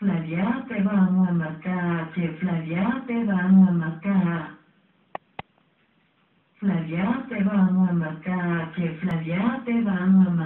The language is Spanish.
Flavia, te vamos a marcar, che Flavia, te vamos a marcar. Flavia, te vamos a marcar, che Flavia, te vamos a marcar.